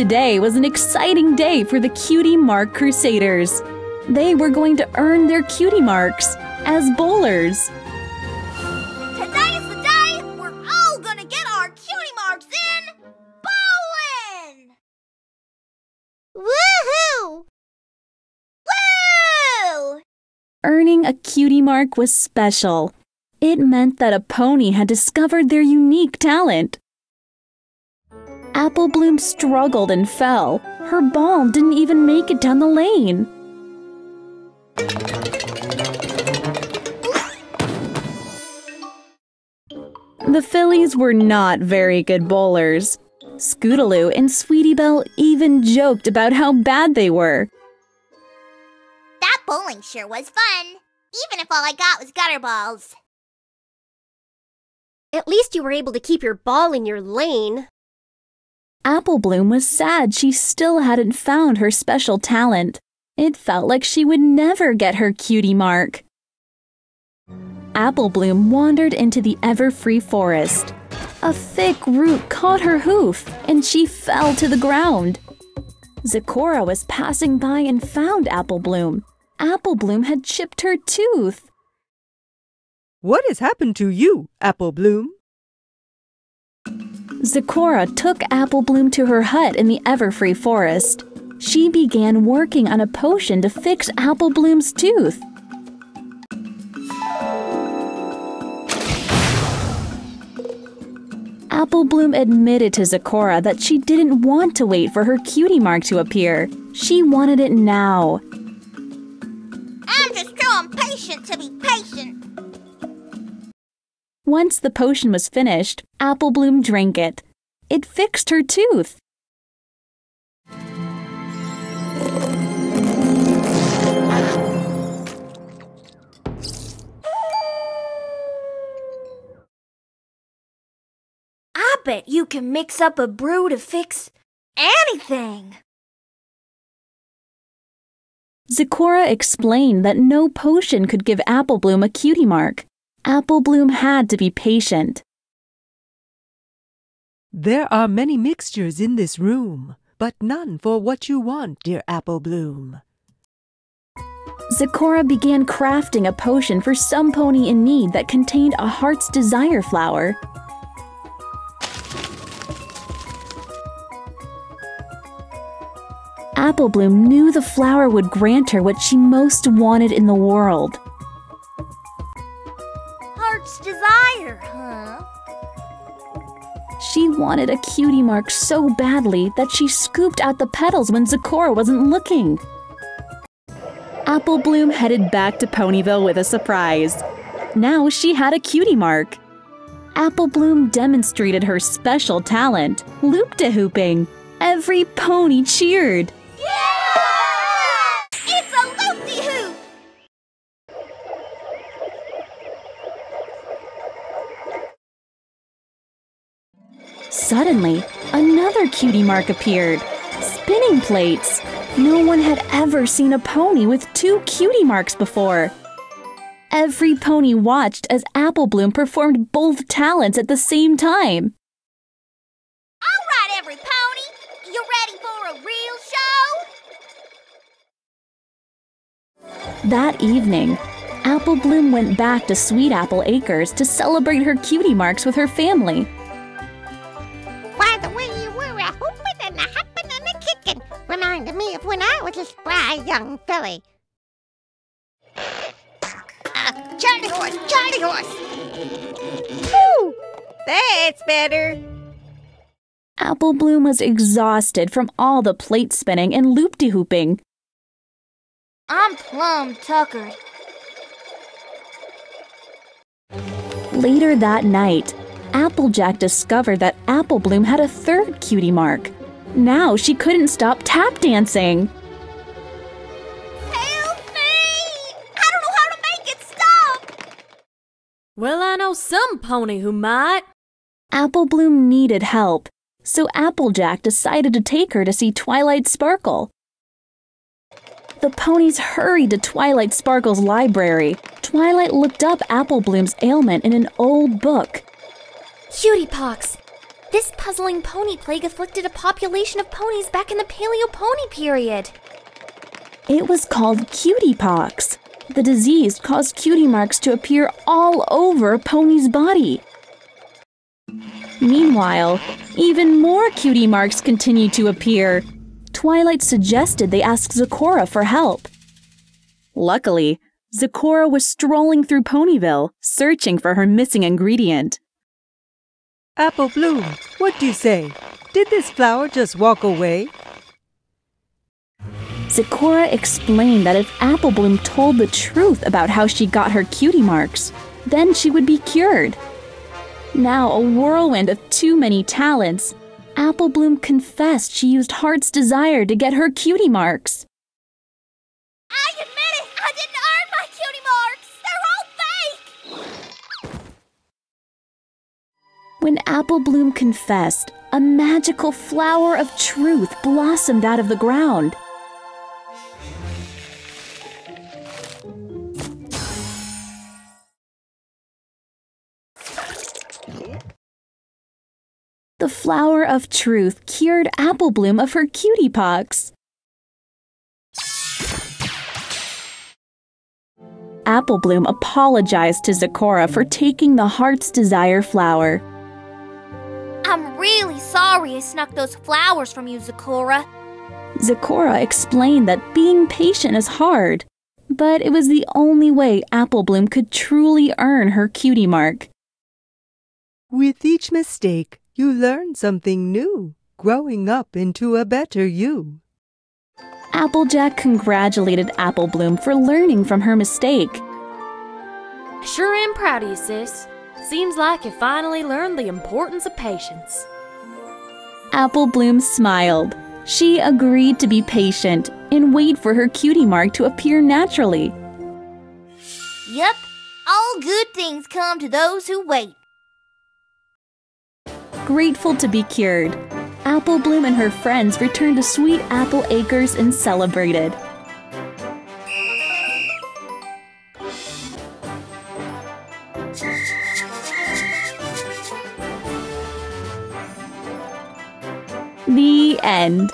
Today was an exciting day for the Cutie Mark Crusaders. They were going to earn their cutie marks as bowlers. Today is the day we're all gonna get our cutie marks in bowling! Woohoo! Woo! Earning a cutie mark was special. It meant that a pony had discovered their unique talent. Apple Bloom struggled and fell. Her ball didn't even make it down the lane. The fillies were not very good bowlers. Scootaloo and Sweetie Belle even joked about how bad they were. That bowling sure was fun, even if all I got was gutter balls. At least you were able to keep your ball in your lane. Apple Bloom was sad she still hadn't found her special talent. It felt like she would never get her cutie mark. Apple Bloom wandered into the Everfree forest. A thick root caught her hoof, and she fell to the ground. Zecora was passing by and found Apple Bloom. Apple Bloom had chipped her tooth. What has happened to you, Apple Zecora took Apple Bloom to her hut in the Everfree forest. She began working on a potion to fix Apple Bloom's tooth. Apple Bloom admitted to Zecora that she didn't want to wait for her cutie mark to appear. She wanted it now. Once the potion was finished, Apple Bloom drank it. It fixed her tooth. I bet you can mix up a brew to fix anything. Zecora explained that no potion could give Apple Bloom a cutie mark. Apple Bloom had to be patient. There are many mixtures in this room, but none for what you want, dear Apple Bloom. Zecora began crafting a potion for some pony in need that contained a heart's desire flower. Apple Bloom knew the flower would grant her what she most wanted in the world. Wanted a cutie mark so badly that she scooped out the petals when Zecora wasn't looking. Apple Bloom headed back to Ponyville with a surprise. Now she had a cutie mark. Apple Bloom demonstrated her special talent, loop de hooping. Every pony cheered. Suddenly, another cutie mark appeared. Spinning plates. No one had ever seen a pony with two cutie marks before. Every pony watched as Apple Bloom performed both talents at the same time. All right, every pony, you ready for a real show? That evening, Apple Bloom went back to Sweet Apple Acres to celebrate her cutie marks with her family. Of when a spry young filly. Uh, Charlie horse, Charlie horse! Whew! That's better. Apple Bloom was exhausted from all the plate spinning and loop de hooping. I'm plumb tuckered. Later that night, Applejack discovered that Apple Bloom had a third cutie mark. Now she couldn't stop tap dancing. Know some pony who might. Apple Bloom needed help, so Applejack decided to take her to see Twilight Sparkle. The ponies hurried to Twilight Sparkle's library. Twilight looked up Apple Bloom's ailment in an old book. Cutie pox. This puzzling pony plague afflicted a population of ponies back in the Paleo Pony period. It was called cutie pox. The disease caused cutie marks to appear all over pony's body. Meanwhile, even more cutie marks continued to appear. Twilight suggested they ask Zecora for help. Luckily, Zecora was strolling through Ponyville, searching for her missing ingredient. Apple Bloom, what do you say? Did this flower just walk away? Zecora explained that if Apple Bloom told the truth about how she got her cutie marks, then she would be cured. Now, a whirlwind of too many talents, Apple Bloom confessed she used Heart's Desire to get her cutie marks. I admit it! I didn't earn my cutie marks! They're all fake! When Apple Bloom confessed, a magical flower of truth blossomed out of the ground. The flower of truth cured Apple Bloom of her cutie pox. Apple Bloom apologized to Zecora for taking the heart's desire flower. I'm really sorry I snuck those flowers from you, Zecora. Zecora explained that being patient is hard, but it was the only way Apple Bloom could truly earn her cutie mark. With each mistake, you learn something new, growing up into a better you. Applejack congratulated Apple Bloom for learning from her mistake. Sure am proud of you, sis. Seems like you finally learned the importance of patience. Apple Bloom smiled. She agreed to be patient and wait for her cutie mark to appear naturally. Yep, all good things come to those who wait. Grateful to be cured, Apple Bloom and her friends returned to Sweet Apple Acres and celebrated. The end.